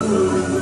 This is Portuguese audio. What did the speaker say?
Música